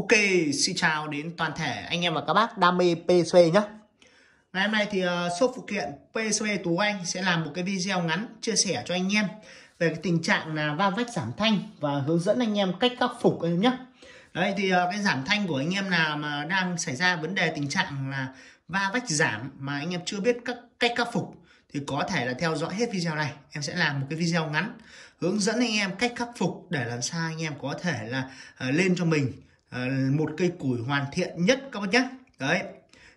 Ok, xin chào đến toàn thể anh em và các bác đam mê PSV nhé. Ngày hôm nay thì ờ, uh, shop phụ kiện PSV Tú Anh sẽ làm một cái video ngắn chia sẻ cho anh em về cái tình trạng là va vách giảm thanh và hướng dẫn anh em cách khắc phục anh em nhé. Đấy thì uh, cái giảm thanh của anh em nào mà đang xảy ra vấn đề tình trạng là va vách giảm mà anh em chưa biết các cách khắc phục thì có thể là theo dõi hết video này. Em sẽ làm một cái video ngắn hướng dẫn anh em cách khắc phục để làm sao anh em có thể là uh, lên cho mình Ờ, một cây củi hoàn thiện nhất các bác nhé đấy.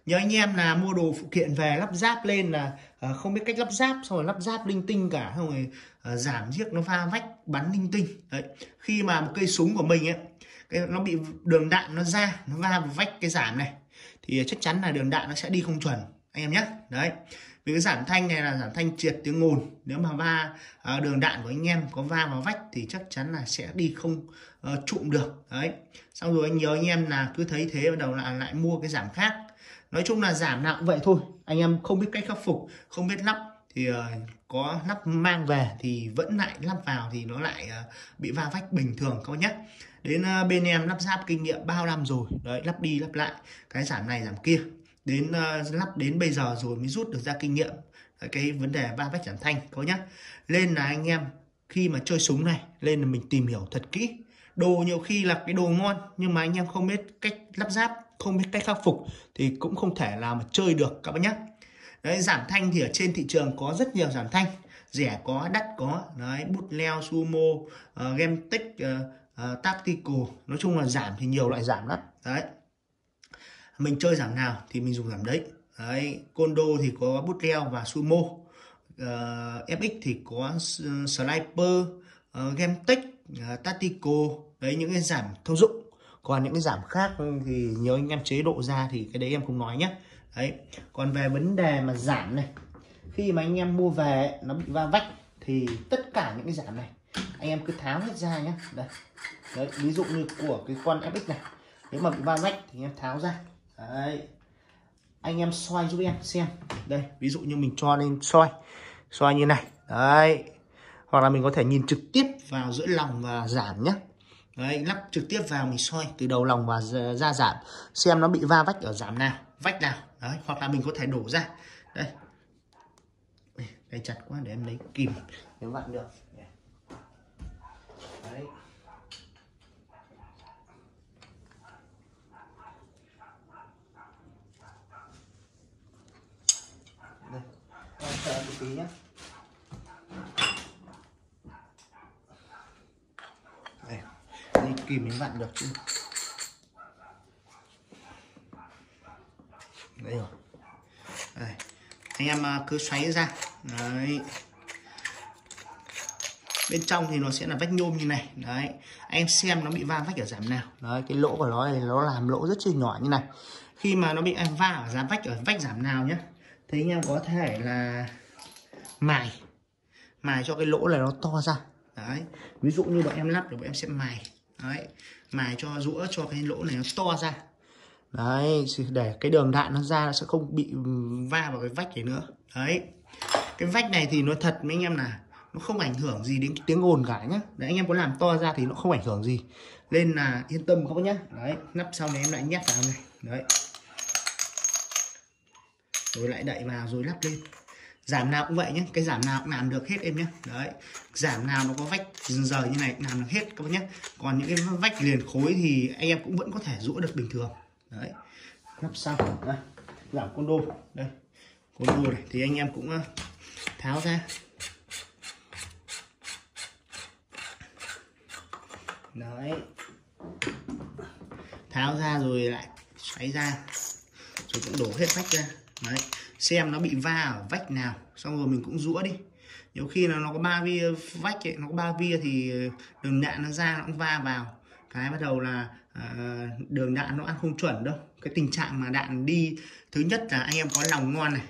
Nhớ anh em là mua đồ phụ kiện về lắp ráp lên là à, không biết cách lắp ráp xong rồi lắp ráp linh tinh cả xong rồi à, giảm chiếc nó pha vách bắn linh tinh. Đấy. Khi mà một cây súng của mình ấy cái nó bị đường đạn nó ra nó va vào vách cái giảm này thì chắc chắn là đường đạn nó sẽ đi không chuẩn anh em nhé. Đấy. Vì cái giảm thanh này là giảm thanh triệt tiếng ồn. Nếu mà va à, đường đạn của anh em có va vào vách thì chắc chắn là sẽ đi không uh, trụm được. Đấy. Xong rồi anh nhớ anh em là cứ thấy thế bắt đầu là lại mua cái giảm khác. Nói chung là giảm nào cũng vậy thôi. Anh em không biết cách khắc phục không biết lắp thì uh, có lắp mang về thì vẫn lại lắp vào thì nó lại uh, bị va vách bình thường các bác nhé. Đến uh, bên em lắp ráp kinh nghiệm bao năm rồi. Đấy lắp đi lắp lại. Cái giảm này giảm kia đến uh, lắp đến bây giờ rồi mới rút được ra kinh nghiệm. Cái vấn đề va vách giảm thanh có nhá. Lên là anh em khi mà chơi súng này lên là mình tìm hiểu thật kỹ. Đồ nhiều khi là cái đồ ngon nhưng mà anh em không biết cách lắp ráp không biết cách khắc phục thì cũng không thể nào mà chơi được các bác nhé đấy giảm thanh thì ở trên thị trường có rất nhiều giảm thanh. Rẻ có đắt có. Đấy bút leo sumo uh, game tech uh, uh, tactical. Nói chung là giảm thì nhiều loại giảm lắm. Đấy mình chơi giảm nào thì mình dùng giảm đấy. Đấy condo thì có bút leo và sumo. Ờ, uh, fx thì có ờ, sniper ờ, uh, game tech uh, tactical đấy những cái giảm thông dụng. Còn những cái giảm khác thì nhớ anh em chế độ ra thì cái đấy em không nói nhé đấy còn về vấn đề mà giảm này khi mà anh em mua về nó bị va vách thì tất cả những cái giảm này anh em cứ tháo hết ra nhé đây đấy ví dụ như của cái con fx này. Nếu mà bị va vách thì anh em tháo ra đấy. Anh em xoay giúp em, xem. Đây, ví dụ như mình cho lên xoay xoay như này. Đấy. Hoặc là mình có thể nhìn trực tiếp vào giữa lòng và giảm nhé đấy, lắp trực tiếp vào mình xoay từ đầu lòng và ra giảm. Xem nó bị va vách ở giảm nào, vách nào. Đấy, hoặc là mình có thể đổ ra. Đây. Đây chặt quá, để em lấy kìm. Nếu bạn được. Đấy đây chờ một tí nhé. Đây, đi kìm đến vặn được chứ. Đây rồi. Đây. anh em à, cứ xoáy ra. Đấy. Bên trong thì nó sẽ là vách nhôm như này. Đấy, anh em xem nó bị va vách ở giảm nào. Đấy, cái lỗ của nó này, nó làm lỗ rất chi nhỏ như này. Khi mà nó bị em va ở giảm vách, ở vách giảm nào nhé thì anh em có thể là mài. Mài cho cái lỗ này nó to ra. Đấy. Ví dụ như bọn em lắp thì bọn em sẽ mài. Đấy. Mài cho rũa cho cái lỗ này nó to ra. Đấy để cái đường đạn nó ra nó sẽ không bị va vào cái vách này nữa. Đấy. Cái vách này thì nó thật với anh em là nó không ảnh hưởng gì đến tiếng ồn cả nhá. Đấy, anh em có làm to ra thì nó không ảnh hưởng gì. Nên là yên tâm các bác nhá. Đấy nắp sau này em lại nhét vào này. Đấy. Rồi lại đậy vào rồi lắp lên giảm nào cũng vậy nhé, cái giảm nào cũng làm được hết em nhé. Đấy, giảm nào nó có vách rời như này cũng làm được hết các bác nhé. Còn những cái vách liền khối thì anh em cũng vẫn có thể rũa được bình thường. Đấy lắp xong, đây, giảm con đô. Đây, con đô này thì anh em cũng ờ, tháo ra. Đấy, tháo ra rồi lại xoáy ra, rồi cũng đổ hết vách ra đấy xem nó bị va ở vách nào xong rồi mình cũng rũa đi. Nhiều khi là nó có ba via vách ấy, nó có ba via thì đường đạn nó ra nó cũng va vào. Cái bắt đầu là uh, đường đạn nó ăn không chuẩn đâu. Cái tình trạng mà đạn đi thứ nhất là anh em có lòng ngon này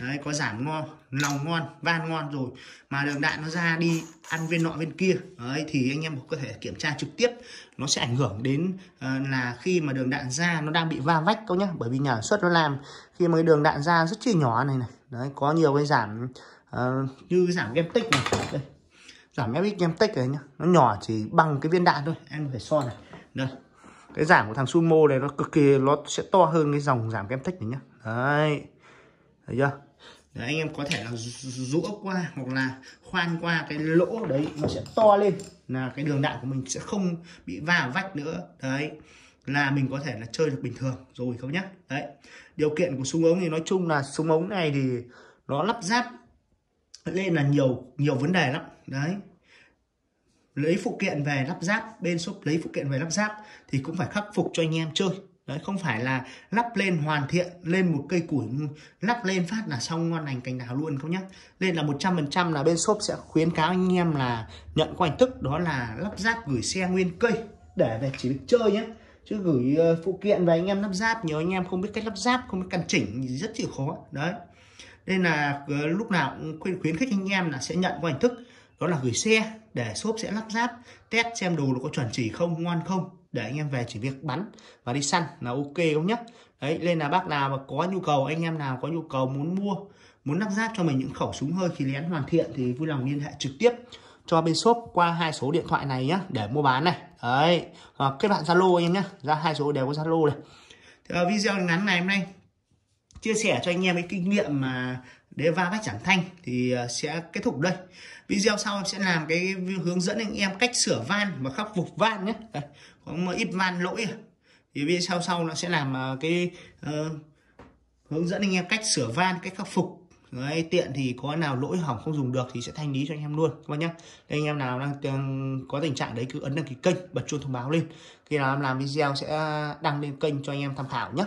đấy có giảm ngon lòng ngon van ngon rồi. Mà đường đạn nó ra đi ăn viên nọ viên kia. Đấy thì anh em có thể kiểm tra trực tiếp. Nó sẽ ảnh hưởng đến uh, là khi mà đường đạn ra nó đang bị va vách các nhá. Bởi vì nhà xuất nó làm khi mà cái đường đạn ra rất chi nhỏ này này. Đấy có nhiều cái giảm uh, như cái giảm game tích này. Đây giảm FX game tích này nhá. Nó nhỏ chỉ bằng cái viên đạn thôi. Em phải so này. Đây cái giảm của thằng sumo này nó cực kỳ nó sẽ to hơn cái dòng giảm game tích này nhá. Đấy thấy chưa? Đấy, anh em có thể là rũa qua hoặc là khoan qua cái lỗ đấy nó sẽ to lên là cái đường đạn của mình sẽ không bị va vách nữa. Đấy là mình có thể là chơi được bình thường rồi không nhá. Đấy điều kiện của súng ống thì nói chung là súng ống này thì nó lắp ráp lên là nhiều nhiều vấn đề lắm. Đấy lấy phụ kiện về lắp ráp bên shop lấy phụ kiện về lắp ráp thì cũng phải khắc phục cho anh em chơi đấy, không phải là lắp lên hoàn thiện, lên một cây củi, lắp lên phát là xong ngon lành cành đào luôn không nhá. Lên là 100% là bên shop sẽ khuyến cáo anh em là nhận qua hình thức, đó là lắp ráp gửi xe nguyên cây để về chỉ việc chơi nhé chứ gửi ờ, phụ kiện về anh em lắp ráp, nhiều anh em không biết cách lắp ráp, không biết căn chỉnh thì rất chịu khó, đấy. Nên là ờ, lúc nào cũng khuyến khuyến khích anh em là sẽ nhận qua hình thức, đó là gửi xe để shop sẽ lắp ráp, test xem đồ nó có chuẩn chỉ không, ngon không để anh em về chỉ việc bắn và đi săn là ok không nhá. Đấy nên là bác nào mà có nhu cầu anh em nào có nhu cầu muốn mua muốn lắp ráp cho mình những khẩu súng hơi khí lén hoàn thiện thì vui lòng liên hệ trực tiếp cho bên shop qua hai số điện thoại này nhé để mua bán này. Đấy hoặc kết bạn zalo anh em nhé ra hai số đều có zalo này. Thì, uh, video ngắn này hôm nay chia sẻ cho anh em cái kinh nghiệm mà để va vách giảm thanh thì ờ, sẽ kết thúc đây. Video sau sẽ làm cái hướng dẫn anh em cách sửa van và khắc phục van nhé. Đây, có một ít van lỗi à. thì video sau sau nó sẽ làm ờ, cái uh, hướng dẫn anh em cách sửa van cách khắc phục. Đấy, tiện thì có nào lỗi hỏng không dùng được thì sẽ thanh lý cho anh em luôn các bạn nhé. Anh em nào đang có tình trạng đấy cứ ấn đăng ký kênh bật chuông thông báo lên. Khi nào em làm video sẽ đăng lên kênh cho anh em tham khảo nhé.